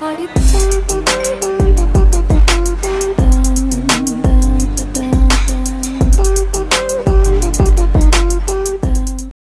I think